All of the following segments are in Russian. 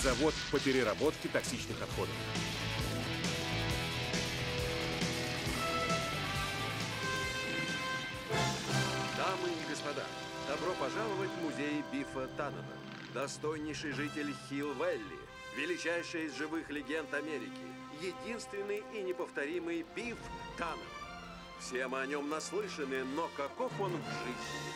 завод по переработке токсичных отходов. Дамы и господа, добро пожаловать в музей Бифа Таннена. Достойнейший житель Хилл-Вэлли, величайший из живых легенд Америки, единственный и неповторимый Биф Таннен. Все мы о нем наслышаны, но каков он в жизни?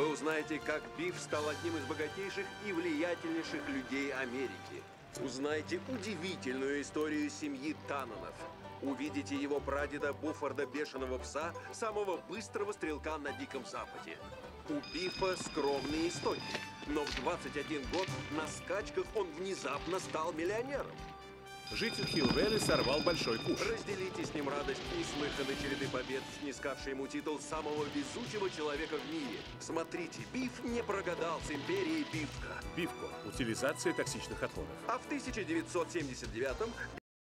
Вы узнаете, как Биф стал одним из богатейших и влиятельнейших людей Америки. Узнаете удивительную историю семьи Танненов. Увидите его прадеда Буфорда Бешеного Пса, самого быстрого стрелка на Диком Западе. У Бифа скромный источник, но в 21 год на скачках он внезапно стал миллионером. Житель Хилл-Вэлли сорвал большой куш. Разделите с ним радость неслыханной череды побед, снискавшей ему титул самого везучего человека в мире. Смотрите, Биф не прогадал с империей Бифка. Бивко. Утилизация токсичных отходов. А в 1979-м